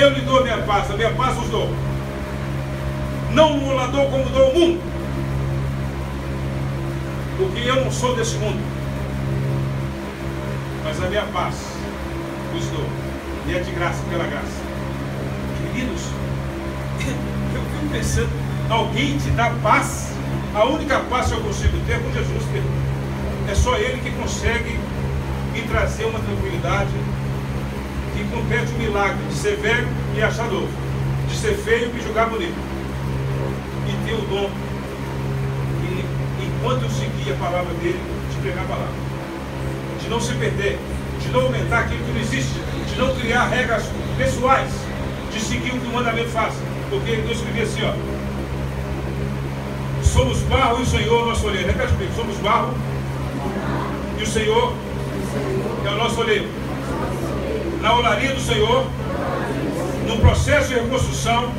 Eu lhe dou minha paz, a minha paz vos dou. Não o dou como dou o mundo. Porque eu não sou desse mundo. Mas a minha paz vos dou. E é de graça pela graça. Queridos, eu fico pensando, alguém te dá paz? A única paz que eu consigo ter é com Jesus. É só Ele que consegue me trazer uma tranquilidade que compete o milagre de ser velho e achar novo, de ser feio e julgar bonito, e ter o dom, e, enquanto eu seguir a palavra dele, de pregar a palavra, de não se perder, de não aumentar aquilo que não existe, de não criar regras pessoais, de seguir o que o mandamento faz, porque Deus escrevia assim, ó. Somos barro e o Senhor nosso olheiro. Repete comigo, somos barro e o Senhor é o nosso olheiro. Na olaria do Senhor, no processo de reconstrução,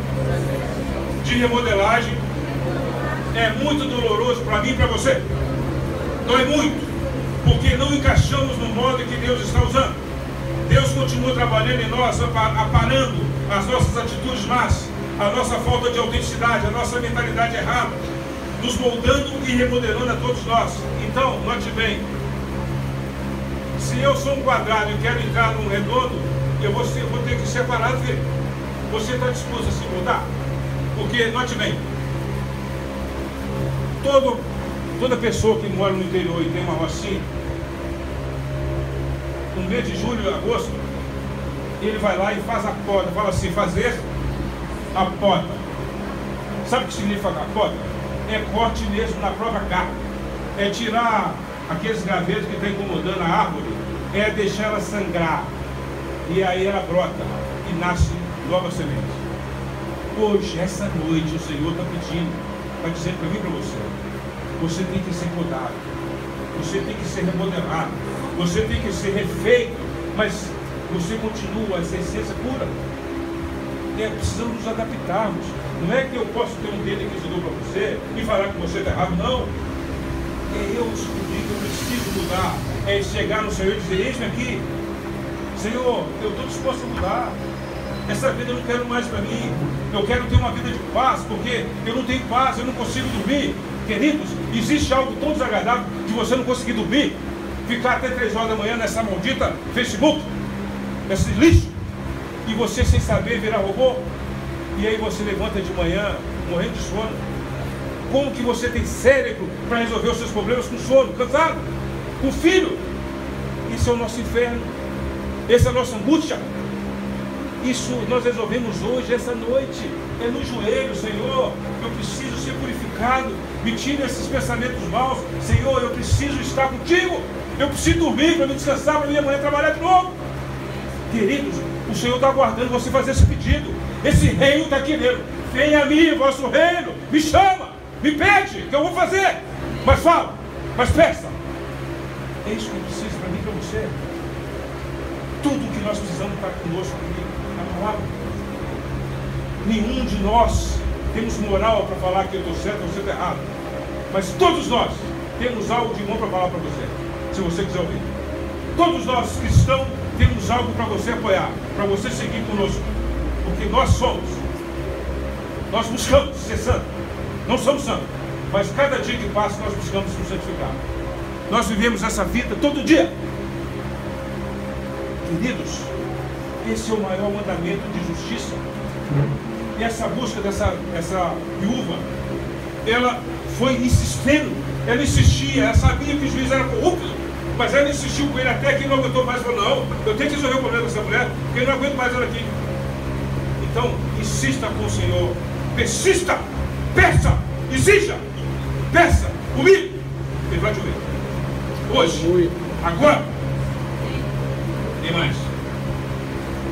de remodelagem, é muito doloroso para mim e para você. Dói muito, porque não encaixamos no modo que Deus está usando. Deus continua trabalhando em nós, aparando as nossas atitudes más, a nossa falta de autenticidade, a nossa mentalidade errada, nos moldando e remodelando a todos nós. Então, note bem, se eu sou um quadrado e quero entrar num redondo, eu vou, vou ter que separar dele. Você está disposto a se mudar? Porque, note bem, todo, toda pessoa que mora no interior e tem uma rocinha, no mês de julho, agosto, ele vai lá e faz a poda, fala assim, fazer a poda. Sabe o que significa a poda? É corte mesmo na própria carne. É tirar aqueles gravetos que estão incomodando a árvore é deixar ela sangrar. E aí ela brota e nasce nova semente. Hoje, essa noite, o Senhor está pedindo, está dizendo para mim para você: você tem que ser podado, você tem que ser remodelado, você tem que ser refeito, mas você continua essa essência pura. É, precisamos nos adaptarmos. Não é que eu posso ter um dedo inquisidor para você e falar que você está errado, não. É eu descobrir que eu preciso mudar é chegar no Senhor e dizer: Eis-me aqui, Senhor, eu estou disposto a mudar. Essa vida eu não quero mais para mim. Eu quero ter uma vida de paz, porque eu não tenho paz, eu não consigo dormir. Queridos, existe algo tão desagradável de você não conseguir dormir, ficar até três horas da manhã nessa maldita Facebook, nesse lixo, e você sem saber virar robô, e aí você levanta de manhã morrendo de sono. Como que você tem cérebro para resolver os seus problemas com sono, cansado? o filho. Isso é o nosso inferno. Essa é a nossa angústia. Isso nós resolvemos hoje, essa noite. É no joelho, Senhor. Eu preciso ser purificado. Me tire esses pensamentos maus. Senhor, eu preciso estar contigo. Eu preciso dormir para me descansar, para minha mãe trabalhar de novo. Queridos, o Senhor está aguardando você fazer esse pedido. Esse reino está querendo. Venha a mim, vosso reino. Me chama, me pede, que eu vou fazer. Mas fala, mas peça. É isso que eu preciso para mim e para você. Tudo que nós precisamos para conosco na palavra. Nenhum de nós temos moral para falar que eu estou certo ou você está errado. Mas todos nós temos algo de bom para falar para você, se você quiser ouvir. Todos nós cristãos temos algo para você apoiar, para você seguir conosco. Porque nós somos, nós buscamos ser santo. Não somos santos, mas cada dia que passa nós buscamos nos santificar. Nós vivemos essa vida todo dia. Queridos, esse é o maior mandamento de justiça. E essa busca dessa essa viúva, ela foi insistindo, ela insistia, ela sabia que o juiz era corrupto, mas ela insistiu com ele até que ele não aguentou mais. Falou: Não, eu tenho que resolver o problema dessa mulher, porque eu não aguento mais ela aqui. Então, insista com o Senhor, persista, peça, exija, peça, comigo, ele vai te ouvir. Hoje. Agora. Tem mais.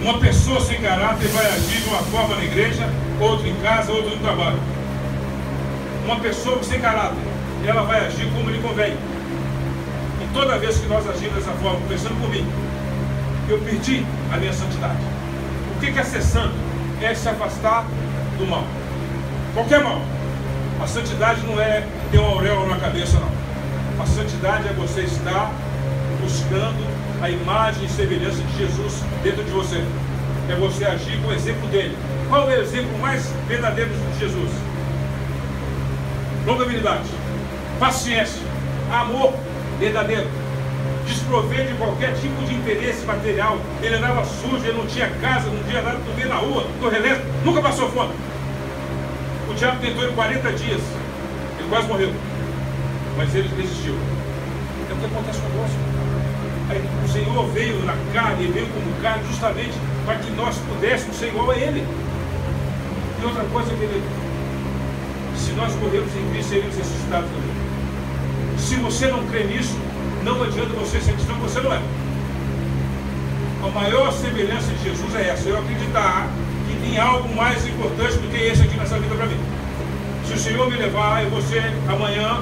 Uma pessoa sem caráter vai agir de uma forma na igreja, outra em casa, outra no trabalho. Uma pessoa sem caráter, ela vai agir como lhe convém. E toda vez que nós agimos dessa forma, pensando por mim, eu perdi a minha santidade. O que é ser santo? É se afastar do mal. Qualquer mal. A santidade não é ter uma auréola na cabeça, não. A santidade é você estar buscando a imagem e semelhança de Jesus dentro de você. é você agir com o exemplo dele. Qual é o exemplo mais verdadeiro de Jesus? Longanimidade, paciência, amor verdadeiro, desprover de qualquer tipo de interesse material. Ele andava sujo, ele não tinha casa, não tinha nada, dormia na rua, no relento, nunca passou fome. O diabo tentou ele 40 dias, ele quase morreu, mas ele resistiu. É o que acontece conosco. Aí, o Senhor veio na carne, veio como carne, justamente para que nós pudéssemos ser igual a Ele. E outra coisa, querido, se nós morrermos em Cristo, seremos ressuscitados também. Se você não crê nisso, não adianta você ser cristão, você não é. A maior semelhança de Jesus é essa, eu acreditar tem algo mais importante do que esse aqui nessa vida para mim. Se o Senhor me levar, eu vou ser amanhã,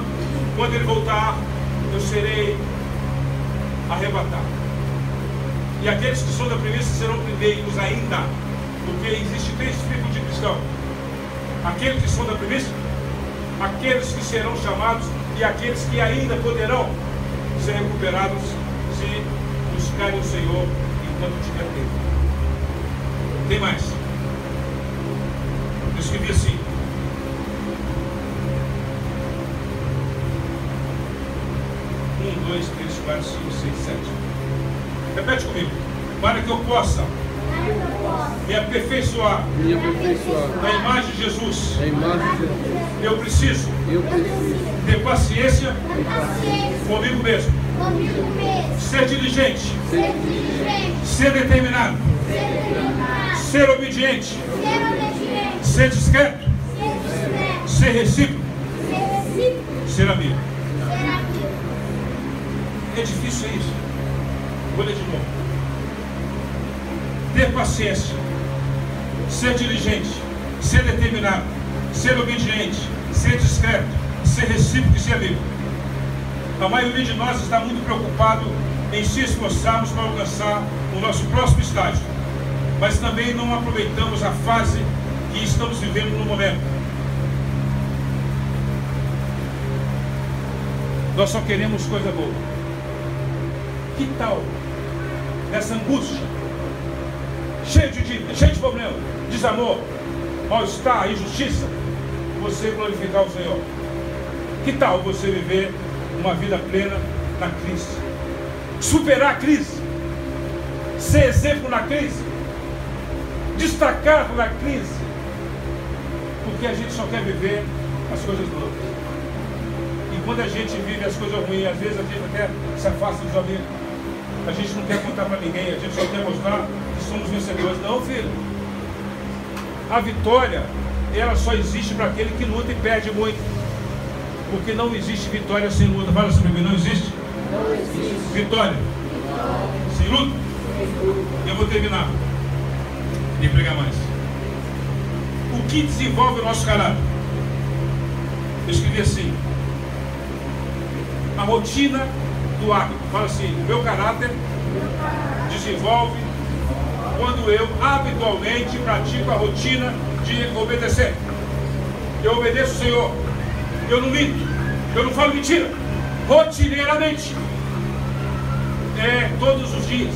quando Ele voltar, eu serei arrebatado. E aqueles que são da premissa serão primeiros ainda, porque existe três tipos de cristão. Aqueles que são da premissa, aqueles que serão chamados e aqueles que ainda poderão ser recuperados se buscarem o Senhor enquanto tiver tempo. Tem mais. Eu escrevi assim. Um, dois, três, quatro, cinco, seis, sete. Repete comigo. Para que eu possa me aperfeiçoar, me aperfeiçoar na imagem de Jesus. na imagem de Jesus. Eu preciso Eu preciso ter paciência Ter paciência comigo mesmo, comigo mesmo. ser diligente, Ser diligente. ser determinado, Ser determinado. ser obediente, Ser discreto, Ser discreto. ser recíproco, Ser amigo. Ser amigo. É difícil isso. Vou ler de novo. Ter paciência, ser diligente, ser determinado, ser obediente, ser discreto, ser recíproco e ser amigo. A maioria de nós está muito preocupado em se esforçarmos para alcançar o nosso próximo estágio, mas também não aproveitamos a fase que estamos vivendo no momento. Nós só queremos coisa boa. Que tal essa angústia, cheio de dívida, cheio de problema, desamor, mal-estar, injustiça, você glorificar o Senhor? Que tal você viver uma vida plena na crise? Superar a crise, ser exemplo na crise, destacar na crise, porque a gente só quer viver as coisas boas. E quando a gente vive as coisas ruins, às vezes a gente até se afasta dos amigos. A gente não quer contar para ninguém, a gente só quer mostrar que somos vencedores. Não, filho. A vitória, ela só existe para aquele que luta e perde muito. Porque não existe vitória sem luta. Fala assim para mim, não existe? Não existe Vitória sem luta. Eu vou terminar. Nem pregar mais. O que desenvolve o nosso caráter? Eu escrevi assim. A rotina do hábito. Fala assim, o meu caráter desenvolve quando eu habitualmente pratico a rotina de obedecer. Eu obedeço o Senhor. Eu não minto. Eu não falo mentira. Rotineiramente. É todos os dias.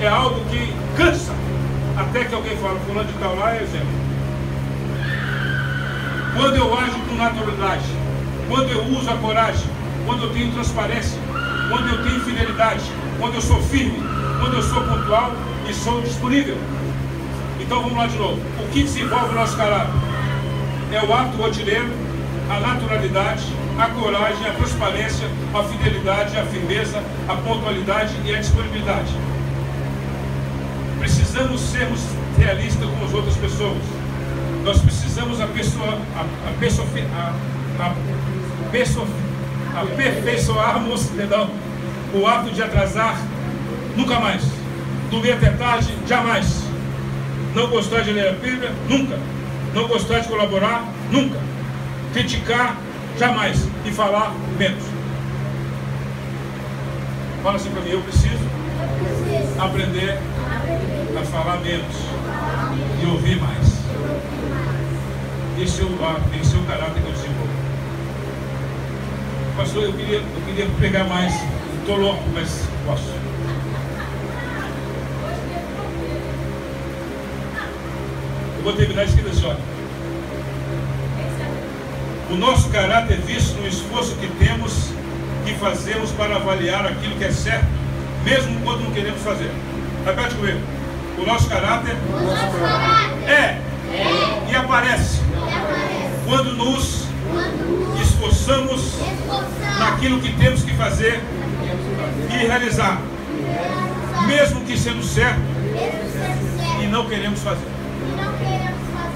É algo que cansa. Até que alguém fala, fulano de tal lá é exemplo. Quando eu ajo com naturalidade, quando eu uso a coragem, quando eu tenho transparência, quando eu tenho fidelidade, quando eu sou firme, quando eu sou pontual e sou disponível. Então vamos lá de novo. O que desenvolve o nosso caráter? É o ato rotineiro, a naturalidade, a coragem, a transparência, a fidelidade, a firmeza, a pontualidade e a disponibilidade. Precisamos sermos realistas com as outras pessoas. Nós precisamos a pessoa, a, a pessoa, a, a, pessoa, aperfeiçoarmos perdão, o ato de atrasar nunca mais. Dormir até tarde, jamais. Não gostar de ler a Bíblia, nunca. Não gostar de colaborar, nunca. Criticar, jamais. E falar, menos. Fala assim para mim, eu preciso aprender a falar menos e ouvir mais. Esse é o, é caráter que eu desenvolvo. Pastor, eu queria, eu queria pegar mais. Estou louco, mas posso. Eu vou terminar escrito assim, olha. O nosso caráter é visto no esforço que temos, que fazemos para avaliar aquilo que é certo, mesmo quando não queremos fazer. Repete comigo. O nosso caráter O nosso caráter é aparece e aparece quando nos esforçamos naquilo que temos que fazer e realizar, mesmo que sendo certo e não queremos fazer.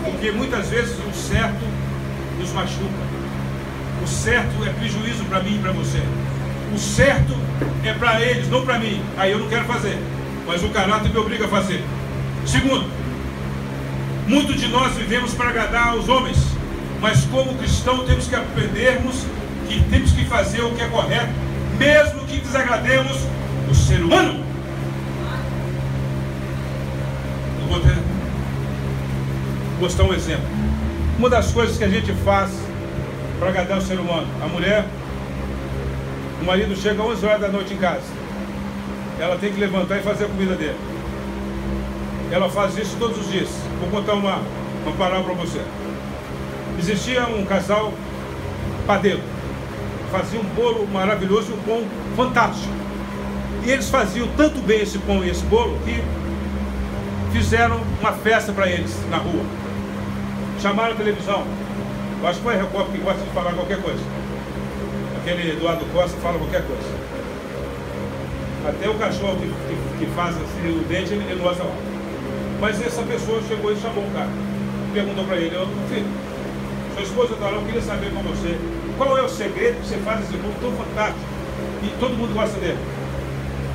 Porque muitas vezes o certo nos machuca. O certo é prejuízo para mim e para você. O certo é para eles, não para mim. Aí eu não quero fazer. Mas o caráter me obriga a fazer. Segundo, muitos de nós vivemos para agradar os homens. Mas como cristão temos que aprendermos que temos que fazer o que é correto, mesmo que desagrademos o ser humano. Eu vou ter mostrar um exemplo. Uma das coisas que a gente faz para agradar o ser humano, a mulher, o marido chega às 11 horas da noite em casa. Ela tem que levantar e fazer a comida dele. Ela faz isso todos os dias. Vou contar uma, uma parábola para você. Existia um casal padeiro. Fazia um bolo maravilhoso e um pão fantástico. E eles faziam tanto bem esse pão e esse bolo que fizeram uma festa para eles na rua. Chamaram a televisão. Eu acho que foi a Record que gosta de falar qualquer coisa. Aquele Eduardo Costa fala qualquer coisa. Até o cachorro que, que, que faz assim, o dente, ele, ele gosta lá. Mas essa pessoa chegou e chamou o cara. Perguntou para ele, ô filho, sua esposa eu queria saber com você, qual é o segredo que você faz esse bolo tão fantástico? E todo mundo gosta dele.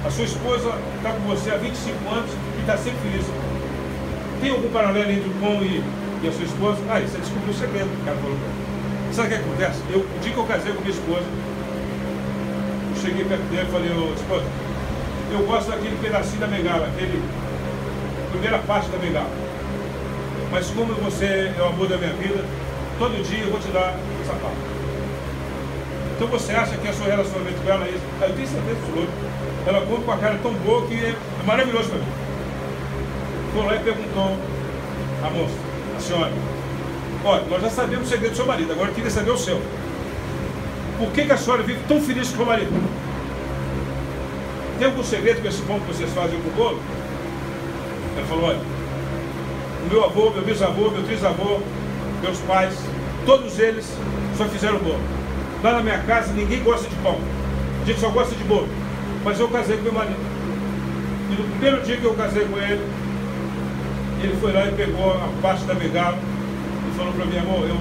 A sua esposa está com você há 25 anos e está sempre feliz. Tem algum paralelo entre o pão e, e a sua esposa? Ah, você descobriu o segredo, o cara falou. Sabe o que acontece? Eu, o dia que eu casei com minha esposa, eu cheguei perto dele e falei, ô esposa, eu gosto daquele pedacinho da bengala, aquele primeira parte da bengala. Mas como você é o amor da minha vida, todo dia eu vou te dar essa parte. Então você acha que a sua relacionamento com ela é isso? Ah, eu tenho certeza absoluta. Ela come com a cara tão boa que é maravilhoso para mim. Foi lá e perguntou à moça, a senhora, olha, nós já sabemos o segredo do seu marido, agora eu queria saber o seu. Por que, que a senhora vive tão feliz com o seu marido? Tem algum segredo com esse pão que vocês fazem com o bolo? Ela falou, olha, meu avô, meu bisavô, meu trisavô, meus pais, todos eles só fizeram bolo. Lá na minha casa ninguém gosta de pão. A gente só gosta de bolo. Mas eu casei com meu marido. E no primeiro dia que eu casei com ele, ele foi lá e pegou a parte da bengala e falou para mim, amor, eu,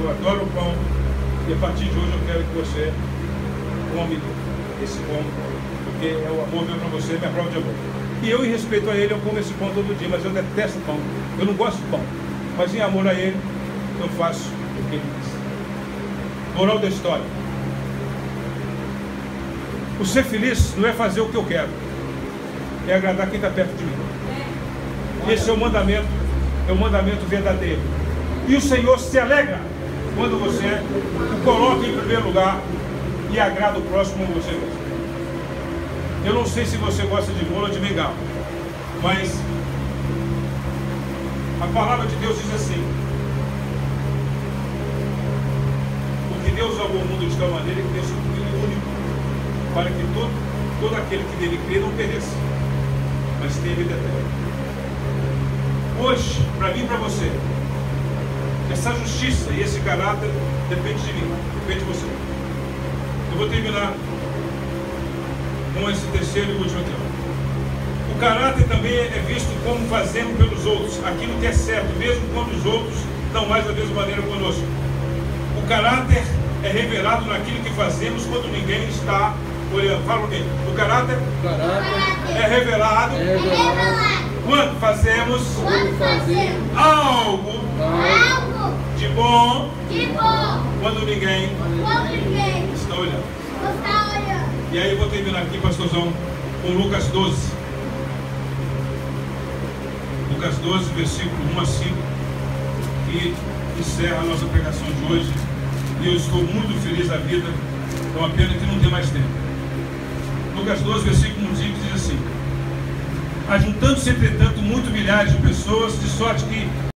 eu adoro pão e a partir de hoje eu quero que você come esse pão, porque é o amor meu para você, minha prova de amor. E eu, em respeito a ele, eu como esse pão todo dia, mas eu detesto pão. Eu não gosto de pão. Mas em amor a ele, eu faço o que ele diz. Moral da história. O ser feliz não é fazer o que eu quero, é agradar quem está perto de mim. Esse é o mandamento, é o mandamento verdadeiro. E o Senhor se alegra quando você o coloca em primeiro lugar e agrada o próximo você mesmo. Eu não sei se você gosta de bolo ou de bengala, mas a palavra de Deus diz assim: Deus amou o mundo de tal maneira que deu seu Filho único, para que todo, todo aquele que dele crê não pereça, mas tenha vida eterna. Hoje, para mim e para você, essa justiça e esse caráter depende de mim, depende de você. Eu vou terminar com esse terceiro e último tema. O caráter também é visto como fazendo pelos outros aquilo que é certo, mesmo quando os outros não mais da mesma maneira conosco. O caráter é revelado naquilo que fazemos quando ninguém está olhando. Fala comigo. O caráter Caráter é revelado é revelado quando fazemos quando fazemos algo algo Algo de bom de bom quando ninguém quando ninguém está olhando. está olhando. E aí eu vou terminar aqui, pastorzão, com Lucas 12. Lucas 12, versículo 1 a 5, que encerra a nossa pregação de hoje. E eu estou muito feliz da vida, é uma pena que não tem mais tempo. Lucas 12, versículo 1 diz assim: Ajuntando-se, entretanto, muito milhares de pessoas, de sorte que